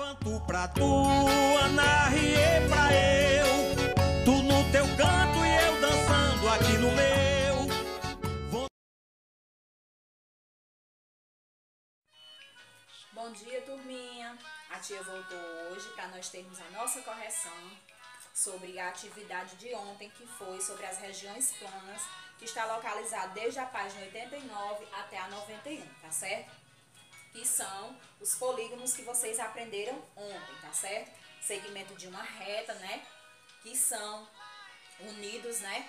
Levanto pra tu, Ana Rie pra eu. Tu no teu canto e eu dançando aqui no meu. Vou... Bom dia, turminha. A tia voltou hoje para nós termos a nossa correção sobre a atividade de ontem, que foi sobre as regiões planas, que está localizada desde a página 89 até a 91, tá certo? Que são os polígonos que vocês aprenderam ontem, tá certo? Segmento de uma reta, né? Que são unidos, né?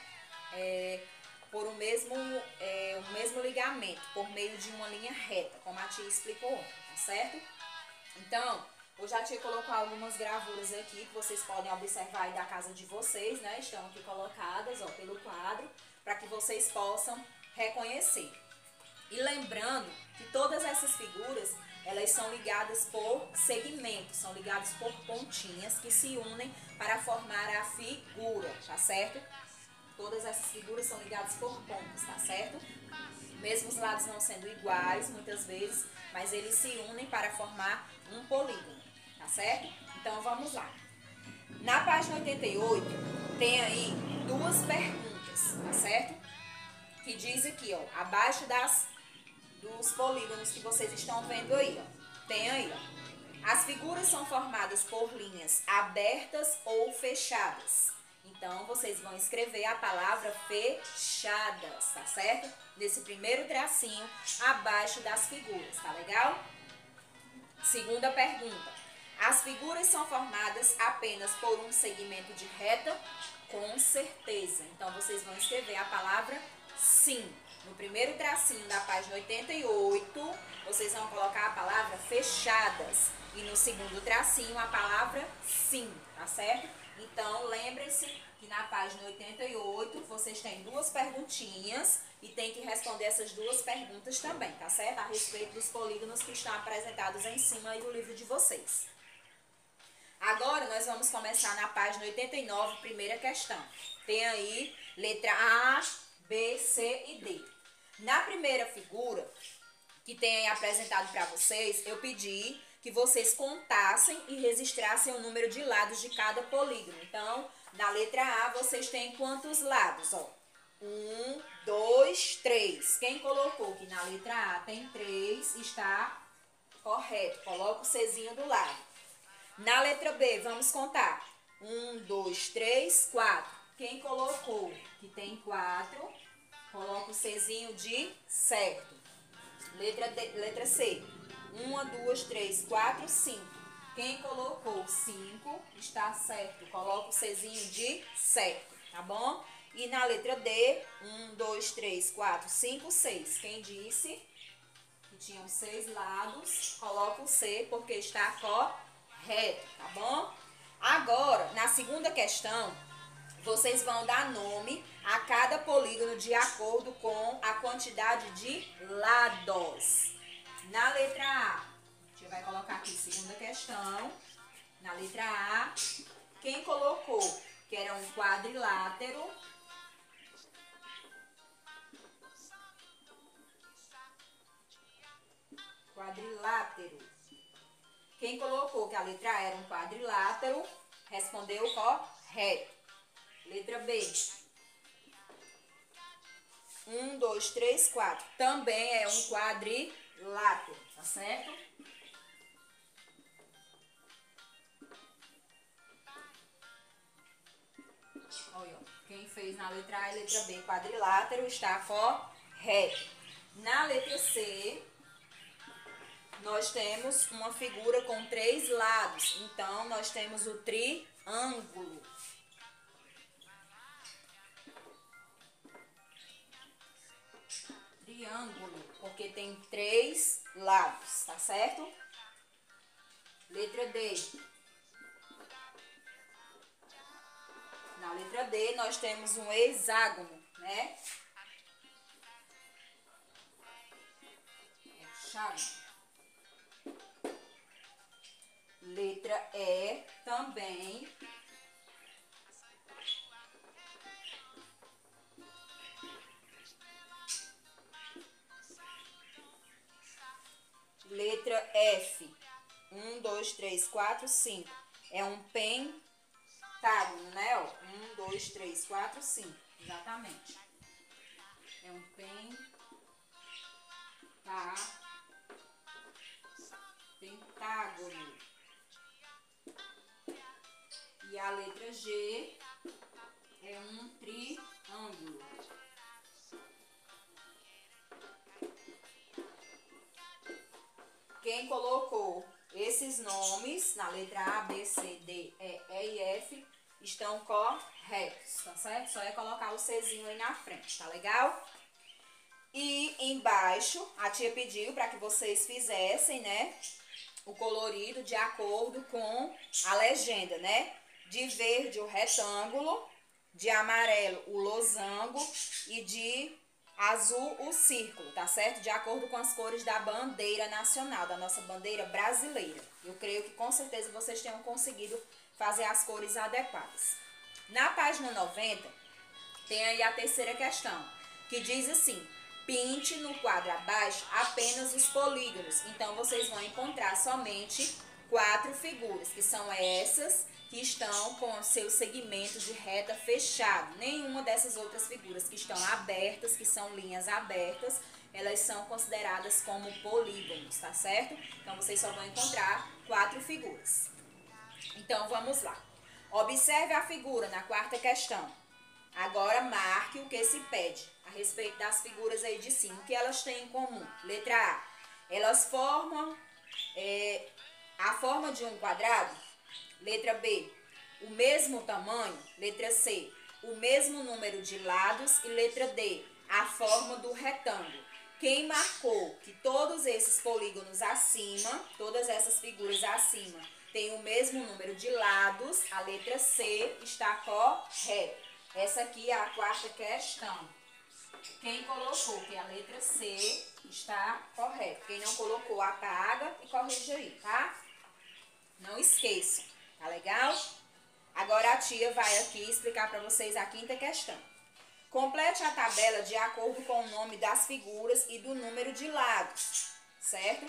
É, por o mesmo, é, o mesmo ligamento, por meio de uma linha reta, como a tia explicou ontem, tá certo? Então, eu já tia colocou algumas gravuras aqui que vocês podem observar aí da casa de vocês, né? Estão aqui colocadas, ó, pelo quadro, para que vocês possam reconhecer. E lembrando que todas essas figuras, elas são ligadas por segmentos, são ligadas por pontinhas que se unem para formar a figura, tá certo? Todas essas figuras são ligadas por pontas, tá certo? Mesmo os lados não sendo iguais, muitas vezes, mas eles se unem para formar um polígono tá certo? Então vamos lá. Na página 88 tem aí duas perguntas, tá certo? Que diz aqui, ó, abaixo das dos polígonos que vocês estão vendo aí, ó. Tem aí, ó. As figuras são formadas por linhas abertas ou fechadas. Então, vocês vão escrever a palavra fechadas, tá certo? Nesse primeiro tracinho, abaixo das figuras, tá legal? Segunda pergunta. As figuras são formadas apenas por um segmento de reta? Com certeza. Então, vocês vão escrever a palavra sim. No primeiro tracinho da página 88, vocês vão colocar a palavra fechadas. E no segundo tracinho, a palavra sim, tá certo? Então, lembrem-se que na página 88, vocês têm duas perguntinhas e tem que responder essas duas perguntas também, tá certo? A respeito dos polígonos que estão apresentados em cima do livro de vocês. Agora nós vamos começar na página 89, primeira questão. Tem aí letra A, B, C e D. Na primeira figura, que tem apresentado para vocês, eu pedi que vocês contassem e registrassem o número de lados de cada polígono. Então, na letra A, vocês têm quantos lados? Ó, um, dois, três. Quem colocou que na letra A tem três, está correto. Coloca o Czinho do lado. Na letra B, vamos contar. Um, dois, três, quatro. Quem colocou que tem quatro, coloca o Czinho de certo. Letra, D, letra C. Uma, duas, três, quatro, cinco. Quem colocou cinco, está certo. Coloca o Czinho de certo, tá bom? E na letra D, um, dois, três, quatro, cinco, seis. Quem disse que tinham seis lados, coloca o C porque está correto reto, tá bom? Agora, na segunda questão, vocês vão dar nome a cada polígono de acordo com a quantidade de lados. Na letra A, a gente vai colocar aqui segunda questão. Na letra A, quem colocou que era um quadrilátero, quadrilátero. Quem colocou que a letra A era um quadrilátero, respondeu correto. Letra B. Um, dois, três, quatro. Também é um quadrilátero, tá certo? Olha, quem fez na letra A e letra B quadrilátero está correto. Na letra C, nós temos uma figura com três lados. Então, nós temos o triângulo. Triângulo, porque tem três lados, tá certo? Letra D. Na letra D, nós temos um hexágono, né? Hexágono. Letra E também. Três, quatro, cinco. É um pentágono, né? Ó, um, dois, três, quatro, cinco. Exatamente. É um pentágono. Pentágono. E a letra G é um triângulo. Quem colocou esses nomes na letra A, B, C, D, E, E e F estão corretos, tá certo? Só é colocar o Czinho aí na frente, tá legal? E embaixo, a tia pediu para que vocês fizessem, né, o colorido de acordo com a legenda, né? De verde o retângulo, de amarelo o losango e de azul o círculo, tá certo? De acordo com as cores da bandeira nacional, da nossa bandeira brasileira. Eu creio que com certeza vocês tenham conseguido fazer as cores adequadas. Na página 90, tem aí a terceira questão, que diz assim: pinte no quadro abaixo apenas os polígonos. Então, vocês vão encontrar somente quatro figuras, que são essas que estão com seus segmentos de reta fechado. Nenhuma dessas outras figuras que estão abertas, que são linhas abertas, elas são consideradas como polígonos, tá certo? Então, vocês só vão encontrar quatro figuras. Então, vamos lá. Observe a figura na quarta questão. Agora, marque o que se pede a respeito das figuras aí de cima. O que elas têm em comum? Letra A. Elas formam é, a forma de um quadrado Letra B, o mesmo tamanho. Letra C, o mesmo número de lados. E letra D, a forma do retângulo. Quem marcou que todos esses polígonos acima, todas essas figuras acima, têm o mesmo número de lados, a letra C está correta. Essa aqui é a quarta questão. Quem colocou que a letra C está correta. Quem não colocou, apaga e corrige aí, tá? Não esqueça. Tá legal? Agora a tia vai aqui explicar para vocês a quinta questão. Complete a tabela de acordo com o nome das figuras e do número de lados, certo?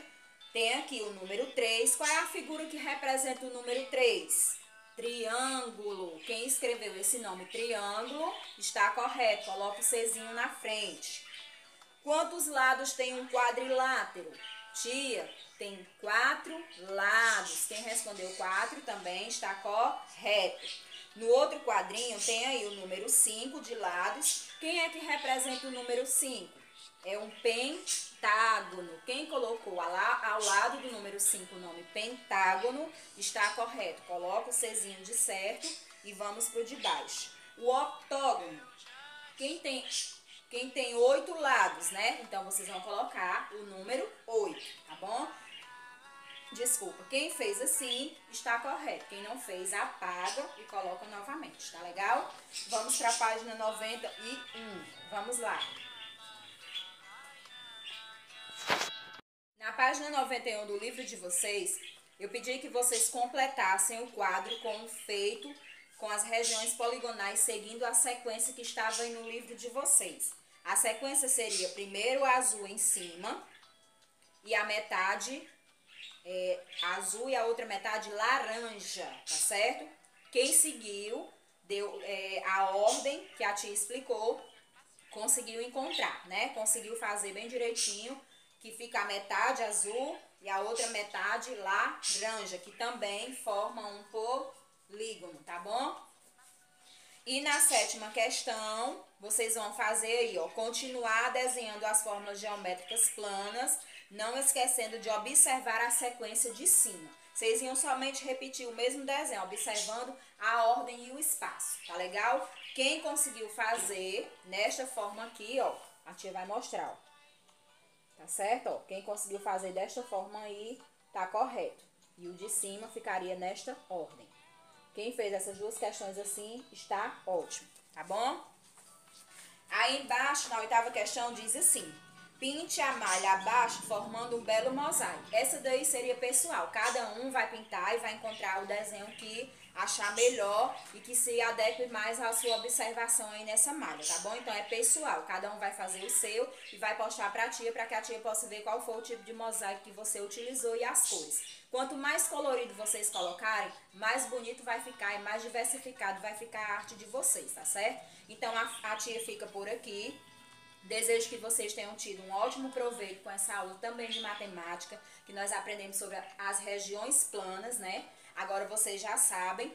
Tem aqui o número 3. Qual é a figura que representa o número 3? Triângulo. Quem escreveu esse nome triângulo está correto. Coloca o Czinho na frente. Quantos lados tem um quadrilátero? Tia, tem quatro lados. Quem respondeu quatro também está correto. No outro quadrinho tem aí o número 5 de lados. Quem é que representa o número 5? É um pentágono. Quem colocou ao lado do número 5 o nome pentágono está correto. Coloca o Czinho de certo e vamos para o de baixo. O octógono. Quem tem quem tem oito lados, né? Então, vocês vão colocar o número 8, tá bom? Desculpa, quem fez assim está correto. Quem não fez, apaga e coloca novamente, tá legal? Vamos para a página 91. Vamos lá. Na página 91 do livro de vocês, eu pedi que vocês completassem o quadro com o feito com as regiões poligonais seguindo a sequência que estava aí no livro de vocês. A sequência seria primeiro azul em cima e a metade é, azul e a outra metade laranja, tá certo? Quem seguiu, deu é, a ordem que a tia explicou, conseguiu encontrar, né? Conseguiu fazer bem direitinho, que fica a metade azul e a outra metade laranja, que também forma um polígono, tá bom? E na sétima questão, vocês vão fazer aí, ó, continuar desenhando as fórmulas geométricas planas não esquecendo de observar a sequência de cima. Vocês iam somente repetir o mesmo desenho, observando a ordem e o espaço, tá legal? Quem conseguiu fazer nesta forma aqui, ó, a tia vai mostrar, ó. Tá certo? Ó, quem conseguiu fazer desta forma aí, tá correto. E o de cima ficaria nesta ordem. Quem fez essas duas questões assim, está ótimo, tá bom? Aí embaixo, na oitava questão, diz assim: Pinte a malha abaixo, formando um belo mosaico. Essa daí seria pessoal. Cada um vai pintar e vai encontrar o desenho que achar melhor e que se adeque mais à sua observação aí nessa malha, tá bom? Então é pessoal, cada um vai fazer o seu e vai postar pra tia para que a tia possa ver qual foi o tipo de mosaico que você utilizou e as cores. Quanto mais colorido vocês colocarem, mais bonito vai ficar e mais diversificado vai ficar a arte de vocês, tá certo? Então a, a tia fica por aqui. Desejo que vocês tenham tido um ótimo proveito com essa aula também de matemática, que nós aprendemos sobre as regiões planas, né? Agora vocês já sabem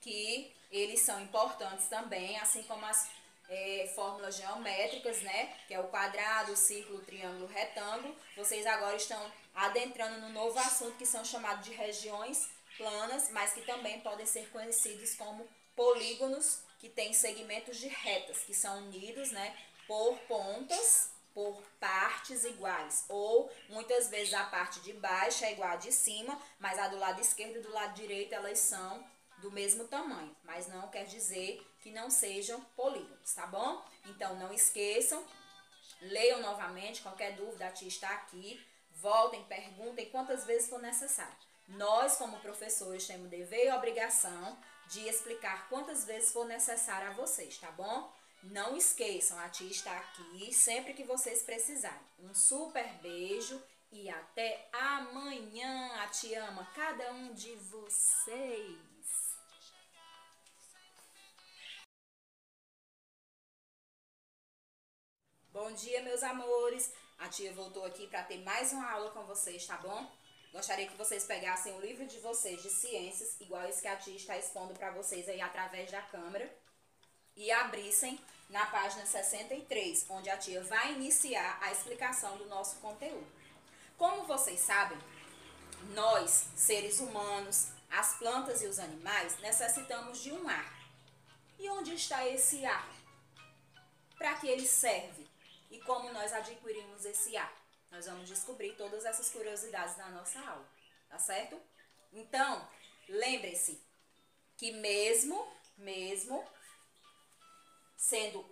que eles são importantes também, assim como as é, fórmulas geométricas, né? Que é o quadrado, o círculo, o triângulo, o retângulo. Vocês agora estão adentrando no novo assunto que são chamados de regiões planas, mas que também podem ser conhecidos como polígonos, que têm segmentos de retas, que são unidos, né? por pontas, por partes iguais. Ou muitas vezes a parte de baixo é igual a de cima, mas a do lado esquerdo e do lado direito elas são do mesmo tamanho. Mas não quer dizer que não sejam polígonos, tá bom? Então não esqueçam, leiam novamente, qualquer dúvida a tia está aqui. Voltem, perguntem quantas vezes for necessário. Nós, como professores, temos dever e obrigação de explicar quantas vezes for necessário a vocês, tá bom? Não esqueçam, a tia está aqui sempre que vocês precisarem. Um super beijo e até amanhã. A tia ama cada um de vocês. Bom dia, meus amores. A tia voltou aqui para ter mais uma aula com vocês, tá bom? Gostaria que vocês pegassem o livro de vocês de ciências, igual esse que a tia está expondo para vocês aí através da câmera e abrissem na página 63, onde a tia vai iniciar a explicação do nosso conteúdo. Como vocês sabem, nós, seres humanos, as plantas e os animais, necessitamos de um ar. E onde está esse ar? Para que ele serve? E como nós adquirimos esse ar? Nós vamos descobrir todas essas curiosidades na nossa aula, tá certo? Então, lembre-se que mesmo, mesmo sendo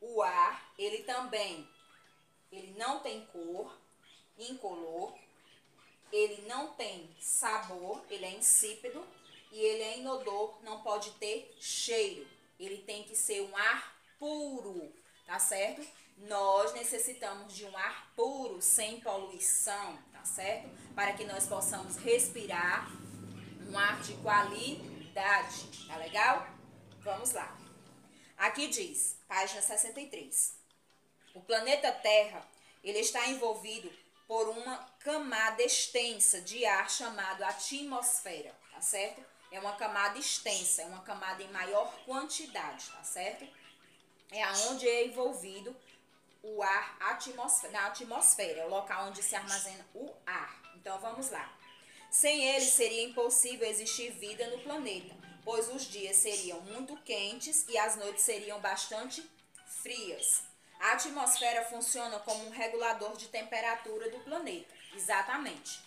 o ar, ele também ele não tem cor, incolor, ele não tem sabor, ele é insípido e ele é inodor, não pode ter cheiro. Ele tem que ser um ar puro, tá certo? Nós necessitamos de um ar puro, sem poluição, tá certo? Para que nós possamos respirar um ar de qualidade, tá legal? Vamos lá. Aqui diz, página 63. O planeta Terra, ele está envolvido por uma camada extensa de ar chamado atmosfera, tá certo? É uma camada extensa, é uma camada em maior quantidade, tá certo? É aonde é envolvido o ar atmosfera, na atmosfera, é o local onde se armazena o ar. Então vamos lá. Sem ele seria impossível existir vida no planeta pois os dias seriam muito quentes e as noites seriam bastante frias. A atmosfera funciona como um regulador de temperatura do planeta. Exatamente.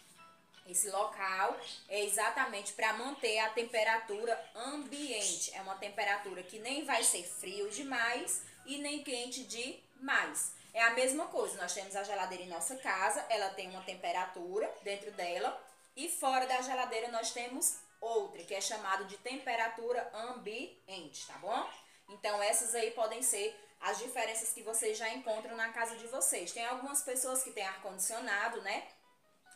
Esse local é exatamente para manter a temperatura ambiente. É uma temperatura que nem vai ser frio demais e nem quente demais. É a mesma coisa, nós temos a geladeira em nossa casa, ela tem uma temperatura dentro dela e fora da geladeira nós temos outra, que é chamado de temperatura ambiente, tá bom? Então, essas aí podem ser as diferenças que vocês já encontram na casa de vocês. Tem algumas pessoas que têm ar-condicionado, né?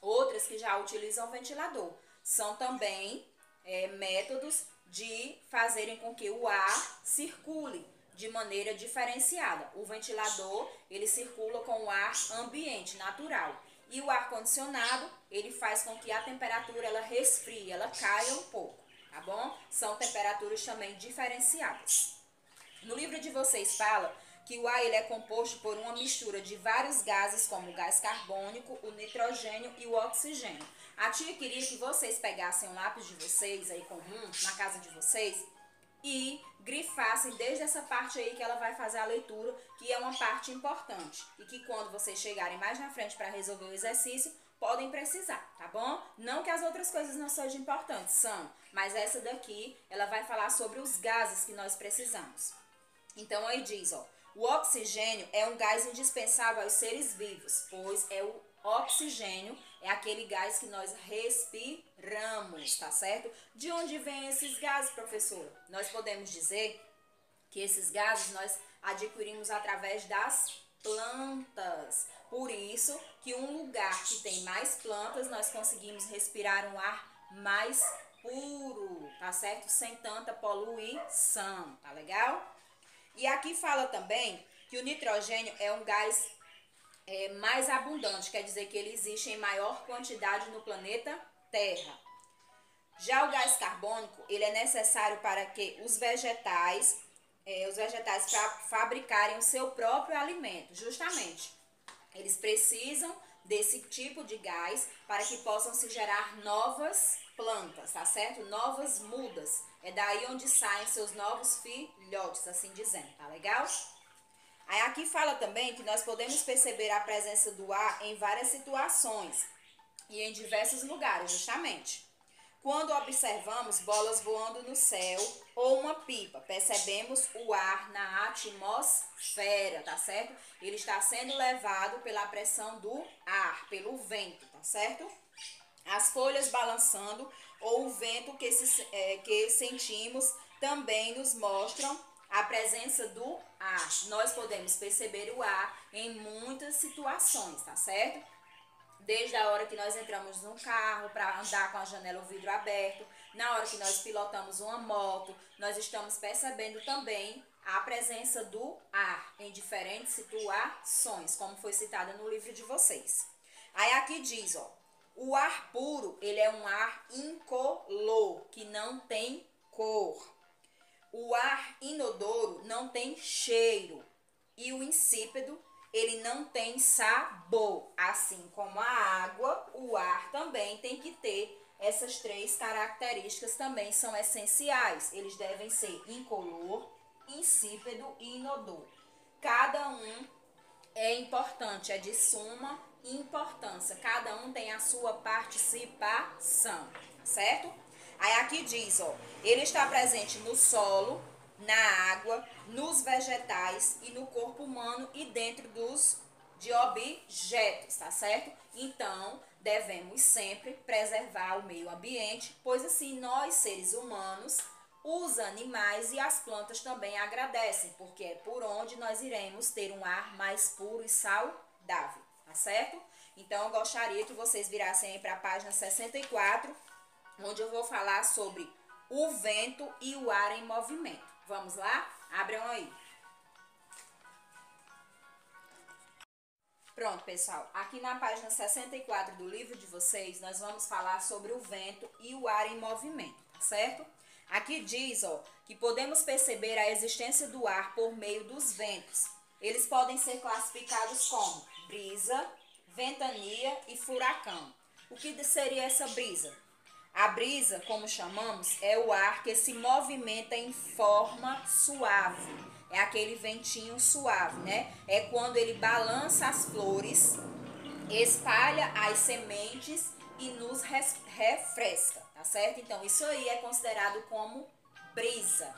Outras que já utilizam ventilador. São também é, métodos de fazerem com que o ar circule de maneira diferenciada. O ventilador, ele circula com o ar ambiente, natural. E o ar condicionado, ele faz com que a temperatura ela resfrie, ela caia um pouco, tá bom? São temperaturas também diferenciadas. No livro de vocês fala que o ar ele é composto por uma mistura de vários gases, como o gás carbônico, o nitrogênio e o oxigênio. A tia queria que vocês pegassem um lápis de vocês aí comum na casa de vocês e grifassem desde essa parte aí que ela vai fazer a leitura, que é uma parte importante. E que quando vocês chegarem mais na frente para resolver o exercício, podem precisar, tá bom? Não que as outras coisas não sejam importantes, são, mas essa daqui, ela vai falar sobre os gases que nós precisamos. Então aí diz, ó, o oxigênio é um gás indispensável aos seres vivos, pois é o Oxigênio é aquele gás que nós respiramos, tá certo? De onde vêm esses gases, professora? Nós podemos dizer que esses gases nós adquirimos através das plantas. Por isso que um lugar que tem mais plantas, nós conseguimos respirar um ar mais puro, tá certo? Sem tanta poluição, tá legal? E aqui fala também que o nitrogênio é um gás é, mais abundante, quer dizer que ele existe em maior quantidade no planeta Terra. Já o gás carbônico, ele é necessário para que os vegetais, é, os vegetais fa fabricarem o seu próprio alimento, justamente. Eles precisam desse tipo de gás para que possam se gerar novas plantas, tá certo? Novas mudas. É daí onde saem seus novos filhotes, assim dizendo, tá legal? Aí aqui fala também que nós podemos perceber a presença do ar em várias situações e em diversos lugares, justamente. Quando observamos bolas voando no céu ou uma pipa, percebemos o ar na atmosfera, tá certo? Ele está sendo levado pela pressão do ar, pelo vento, tá certo? As folhas balançando ou o vento que, se, é, que sentimos também nos mostram a presença do ar. Nós podemos perceber o ar em muitas situações, tá certo? Desde a hora que nós entramos num carro para andar com a janela ou vidro aberto, na hora que nós pilotamos uma moto, nós estamos percebendo também a presença do ar em diferentes situações, como foi citado no livro de vocês. Aí aqui diz, ó, o ar puro, ele é um ar incolor, que não tem cor. O ar inodoro não tem cheiro. E o insípido, ele não tem sabor. Assim como a água, o ar também tem que ter essas três características também são essenciais. Eles devem ser incolor, insípido e inodor. Cada um é importante, é de suma importância. Cada um tem a sua participação, certo? Aí aqui diz, ó, ele está presente no solo, na água, nos vegetais e no corpo humano e dentro dos de objetos, tá certo? Então, devemos sempre preservar o meio ambiente, pois assim nós, seres humanos, os animais e as plantas também agradecem, porque é por onde nós iremos ter um ar mais puro e saudável tá certo? Então, eu gostaria que vocês virassem aí para a página 64, onde eu vou falar sobre o vento e o ar em movimento. Vamos lá? Abram aí. Pronto, pessoal. Aqui na página 64 do livro de vocês, nós vamos falar sobre o vento e o ar em movimento, tá certo? Aqui diz, ó, que podemos perceber a existência do ar por meio dos ventos. Eles podem ser classificados como brisa, ventania e furacão. O que seria essa brisa? A brisa, como chamamos, é o ar que se movimenta em forma suave. É aquele ventinho suave, né? É quando ele balança as flores, espalha as sementes e nos refresca, tá certo? Então, isso aí é considerado como brisa.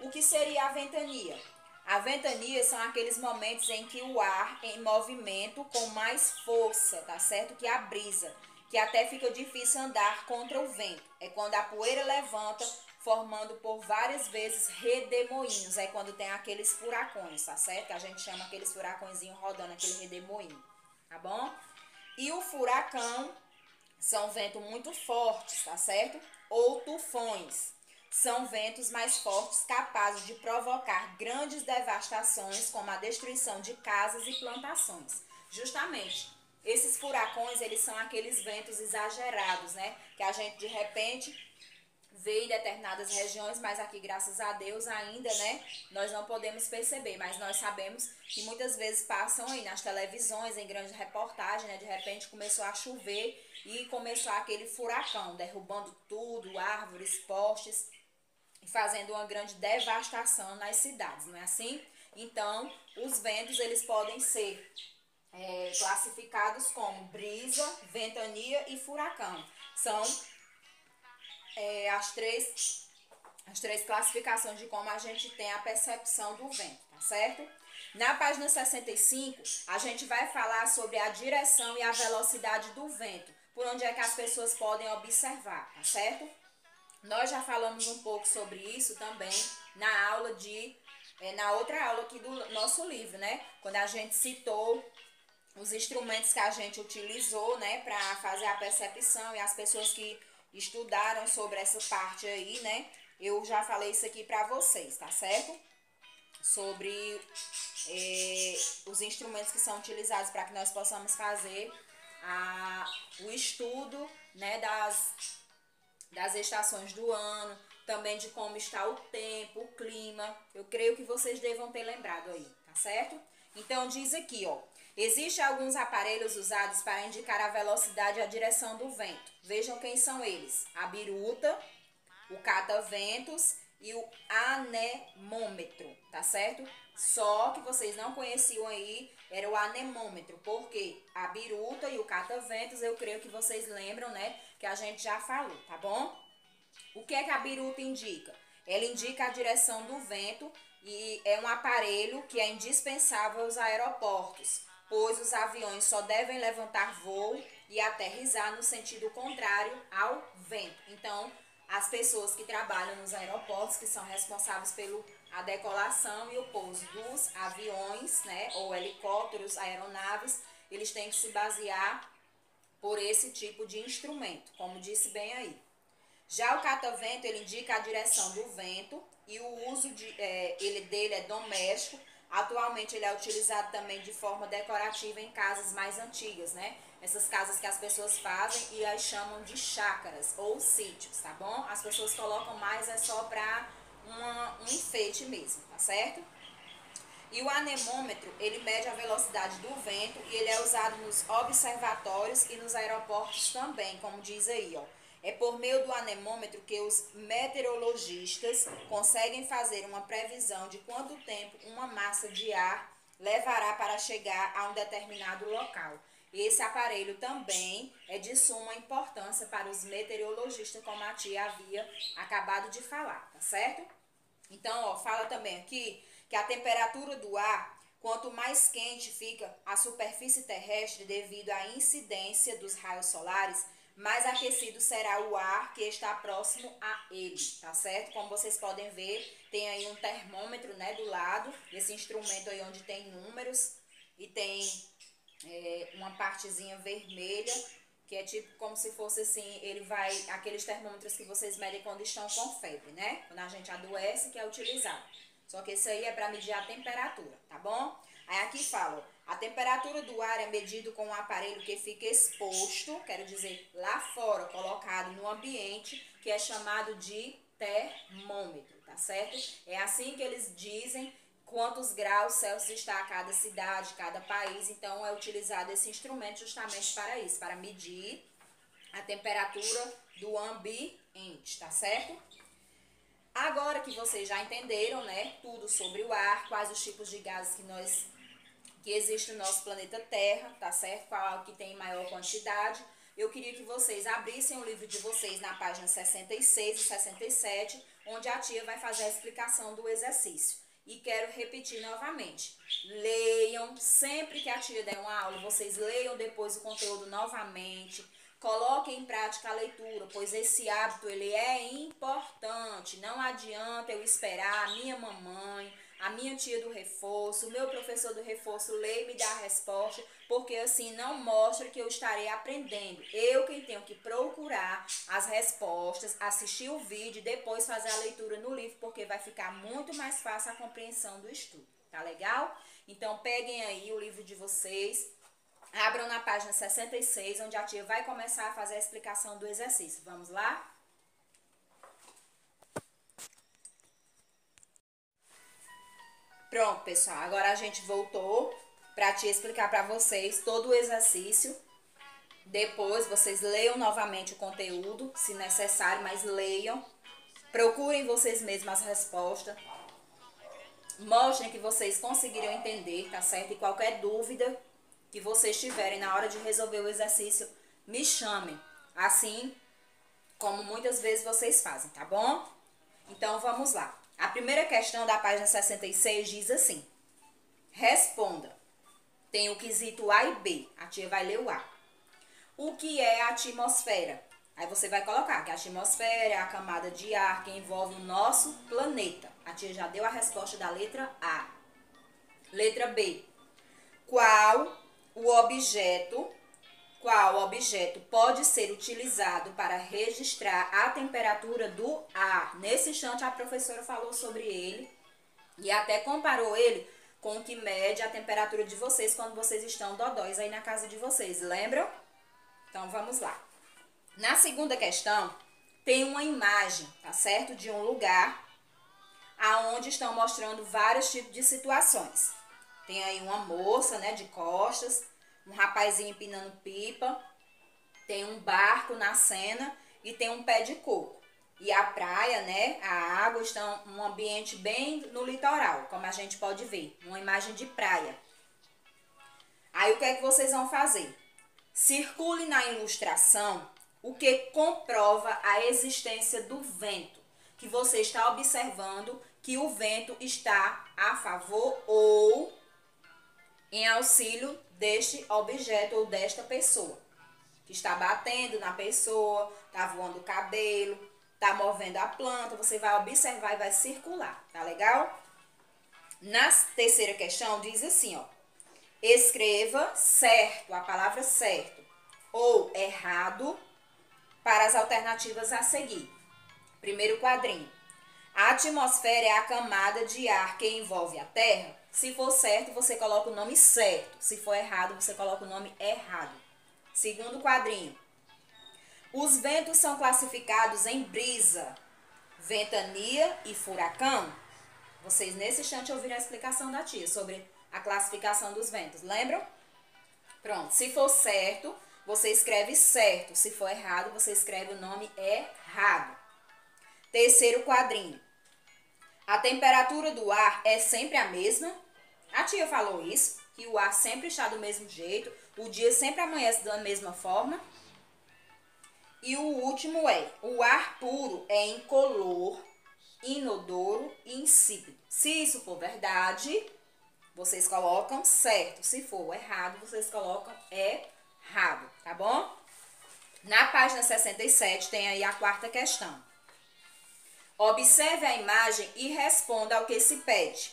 O que seria a ventania? A ventania são aqueles momentos em que o ar em movimento com mais força, tá certo? Que a brisa, que até fica difícil andar contra o vento. É quando a poeira levanta, formando por várias vezes redemoinhos. É quando tem aqueles furacões, tá certo? Que a gente chama aqueles furacõezinhos rodando, aquele redemoinho, tá bom? E o furacão são ventos muito fortes, tá certo? Ou tufões são ventos mais fortes capazes de provocar grandes devastações, como a destruição de casas e plantações. Justamente, esses furacões, eles são aqueles ventos exagerados, né? Que a gente de repente vê em determinadas regiões, mas aqui, graças a Deus, ainda, né, nós não podemos perceber, mas nós sabemos que muitas vezes passam aí nas televisões, em grandes reportagens, né, de repente começou a chover e começou aquele furacão, derrubando tudo, árvores, postes, fazendo uma grande devastação nas cidades, não é assim? Então, os ventos eles podem ser é, classificados como brisa, ventania e furacão. São é, as três as três classificações de como a gente tem a percepção do vento, tá certo? Na página 65, a gente vai falar sobre a direção e a velocidade do vento, por onde é que as pessoas podem observar, tá certo? Nós já falamos um pouco sobre isso também na aula de é, na outra aula aqui do nosso livro, né? Quando a gente citou os instrumentos que a gente utilizou, né, para fazer a percepção e as pessoas que estudaram sobre essa parte aí, né? Eu já falei isso aqui para vocês, tá certo? Sobre é, os instrumentos que são utilizados para que nós possamos fazer a, o estudo, né, das, das estações do ano, também de como está o tempo, o clima. Eu creio que vocês devam ter lembrado aí, tá certo? Então diz aqui, ó, Existem alguns aparelhos usados para indicar a velocidade e a direção do vento. Vejam quem são eles: a biruta, o cata-ventos e o anemômetro, tá certo? Só que vocês não conheciam aí, era o anemômetro, porque a biruta e o cata-ventos, eu creio que vocês lembram, né? Que a gente já falou, tá bom? O que é que a biruta indica? Ela indica a direção do vento e é um aparelho que é indispensável aos aeroportos pois os aviões só devem levantar voo e aterrissar no sentido contrário ao vento. Então, as pessoas que trabalham nos aeroportos, que são responsáveis pela a decolação e o pouso dos aviões, né, ou helicópteros, aeronaves, eles têm que se basear por esse tipo de instrumento, como disse bem aí. Já o catavento, ele indica a direção do vento e o uso de, é, ele, dele é doméstico, Atualmente ele é utilizado também de forma decorativa em casas mais antigas, né? Essas casas que as pessoas fazem e as chamam de chácaras ou sítios, tá bom? As pessoas colocam mais é só para um enfeite mesmo, tá certo? E o anemômetro, ele mede a velocidade do vento e ele é usado nos observatórios e nos aeroportos também, como diz aí, ó. É por meio do anemômetro que os meteorologistas conseguem fazer uma previsão de quanto tempo uma massa de ar levará para chegar a um determinado local. Esse aparelho também é de suma importância para os meteorologistas, como a tia havia acabado de falar, tá certo? Então, ó, fala também aqui que a temperatura do ar, quanto mais quente fica a superfície terrestre devido à incidência dos raios solares, mais aquecido será o ar que está próximo a ele, tá certo? Como vocês podem ver, tem aí um termômetro, né, do lado, esse instrumento aí onde tem números e tem é, uma partezinha vermelha, que é tipo como se fosse assim, ele vai, aqueles termômetros que vocês medem quando estão com febre, né? Quando a gente adoece, que é utilizado. Só que esse aí é para medir a temperatura, tá bom? Aí aqui fala, a temperatura do ar é medido com um aparelho que fica exposto, quero dizer, lá fora, colocado no ambiente, que é chamado de termômetro, tá certo? É assim que eles dizem quantos graus Celsius está a cada cidade, cada país. Então, é utilizado esse instrumento justamente para isso, para medir a temperatura do ambiente, tá certo? Agora que vocês já entenderam, né, tudo sobre o ar, quais os tipos de gases que nós que existe no nosso planeta Terra, tá certo? Qual que tem maior quantidade. Eu queria que vocês abrissem o livro de vocês na página 66 e 67, onde a tia vai fazer a explicação do exercício. E quero repetir novamente. Leiam, sempre que a tia der uma aula, vocês leiam depois o conteúdo novamente. Coloquem em prática a leitura, pois esse hábito ele é importante. Não adianta eu esperar a minha mamãe, a minha tia do reforço, meu professor do reforço lê e me dá a resposta, porque assim não mostra que eu estarei aprendendo. Eu quem tenho que procurar as respostas, assistir o vídeo e depois fazer a leitura no livro, porque vai ficar muito mais fácil a compreensão do estudo. Tá legal? Então peguem aí o livro de vocês, abram na página 66, onde a tia vai começar a fazer a explicação do exercício. Vamos lá? Pronto, pessoal. Agora a gente voltou para te explicar para vocês todo o exercício. Depois vocês leiam novamente o conteúdo, se necessário, mas leiam. Procurem vocês mesmos as respostas. Mostrem que vocês conseguiram entender, tá certo? E qualquer dúvida que vocês tiverem na hora de resolver o exercício, me chamem. Assim como muitas vezes vocês fazem, tá bom? Então vamos lá. A primeira questão da página 66 diz assim: responda. Tem o quesito A e B. A tia vai ler o A. O que é a atmosfera? Aí você vai colocar que a atmosfera é a camada de ar que envolve o nosso planeta. A tia já deu a resposta da letra A. Letra B. Qual o objeto, qual objeto pode ser utilizado para registrar a temperatura do ar? Nesse instante a professora falou sobre ele e até comparou ele com o que mede a temperatura de vocês quando vocês estão dodóis aí na casa de vocês, lembram? Então vamos lá. Na segunda questão, tem uma imagem, tá certo? De um lugar aonde estão mostrando vários tipos de situações. Tem aí uma moça, né, de costas, um rapazinho empinando pipa, tem um barco na cena e tem um pé de coco. E a praia, né, a água estão um ambiente bem no litoral, como a gente pode ver, uma imagem de praia. Aí o que é que vocês vão fazer? Circule na ilustração o que comprova a existência do vento, que você está observando que o vento está a favor ou em auxílio deste objeto ou desta pessoa. Que está batendo na pessoa, está voando o cabelo, está movendo a planta, você vai observar e vai circular, tá legal? Na terceira questão diz assim, ó. Escreva certo, a palavra certo, ou errado, para as alternativas a seguir. Primeiro quadrinho. A atmosfera é a camada de ar que envolve a Terra se for certo, você coloca o nome certo. Se for errado, você coloca o nome errado. Segundo quadrinho. Os ventos são classificados em brisa, ventania e furacão. Vocês nesse instante ouviram a explicação da tia sobre a classificação dos ventos, lembram? Pronto, se for certo, você escreve certo. Se for errado, você escreve o nome errado. Terceiro quadrinho. A temperatura do ar é sempre a mesma? A tia falou isso, que o ar sempre está do mesmo jeito, o dia sempre amanhece da mesma forma. E o último é: o ar puro é incolor, inodoro e insípido. Se isso for verdade, vocês colocam certo. Se for errado, vocês colocam errado, tá bom? Na página 67 tem aí a quarta questão. Observe a imagem e responda ao que se pede.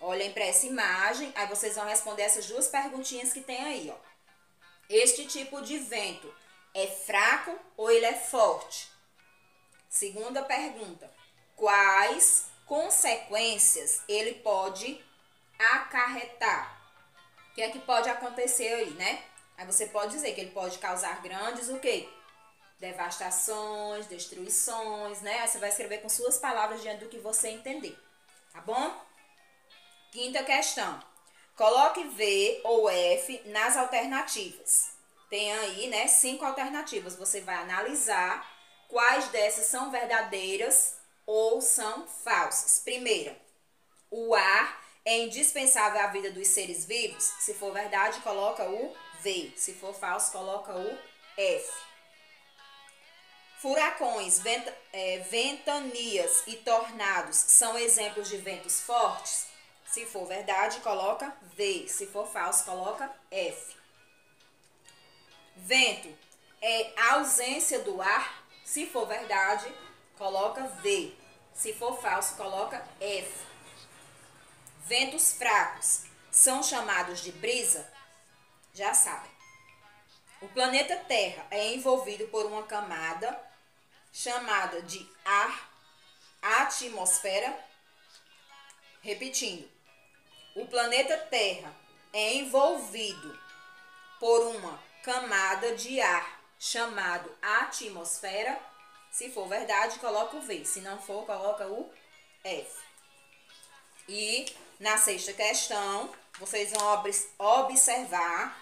Olhem para essa imagem, aí vocês vão responder essas duas perguntinhas que tem aí, ó. Este tipo de vento é fraco ou ele é forte? Segunda pergunta: quais consequências ele pode acarretar? O que é que pode acontecer aí, né? Aí você pode dizer que ele pode causar grandes o quê? Devastações, destruições, né? Você vai escrever com suas palavras diante do que você entender, tá bom? Quinta questão. Coloque V ou F nas alternativas. Tem aí, né, cinco alternativas. Você vai analisar quais dessas são verdadeiras ou são falsas. Primeira, o ar é indispensável à vida dos seres vivos? Se for verdade, coloca o V. Se for falso, coloca o F. Furacões, vent é, ventanias e tornados são exemplos de ventos fortes? Se for verdade, coloca V. Se for falso, coloca F. Vento é ausência do ar. Se for verdade, coloca V. Se for falso, coloca F. Ventos fracos são chamados de brisa? Já sabem. O planeta Terra é envolvido por uma camada chamada de ar, atmosfera. Repetindo, o planeta Terra é envolvido por uma camada de ar chamado atmosfera. Se for verdade, coloca o V. Se não for, coloca o F. E na sexta questão, vocês vão observar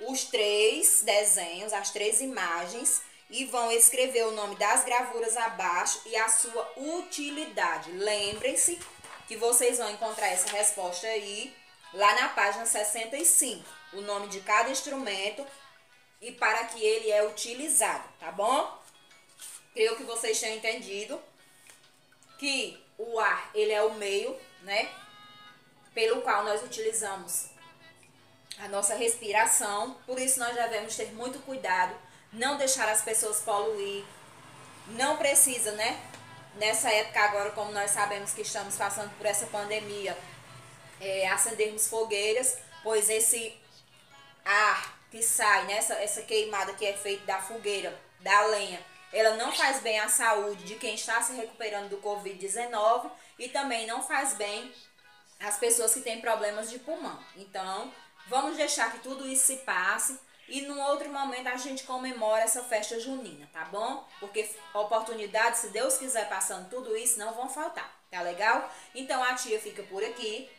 os três desenhos, as três imagens e vão escrever o nome das gravuras abaixo e a sua utilidade. Lembrem-se que vocês vão encontrar essa resposta aí lá na página 65, o nome de cada instrumento e para que ele é utilizado, tá bom? Creio que vocês tenham entendido que o ar, ele é o meio, né? pelo qual nós utilizamos a nossa respiração. Por isso nós devemos ter muito cuidado, não deixar as pessoas poluir. Não precisa, né? Nessa época agora, como nós sabemos que estamos passando por essa pandemia, é, acendermos fogueiras, pois esse ar que sai, né, essa, essa queimada que é feita da fogueira, da lenha, ela não faz bem à saúde de quem está se recuperando do Covid-19 e também não faz bem às pessoas que têm problemas de pulmão. Então, vamos deixar que tudo isso se passe e num outro momento a gente comemora essa festa junina, tá bom? Porque oportunidades, se Deus quiser passando tudo isso, não vão faltar, tá legal? Então a tia fica por aqui.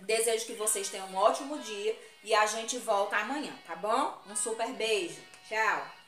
Desejo que vocês tenham um ótimo dia e a gente volta amanhã, tá bom? Um super beijo. Tchau.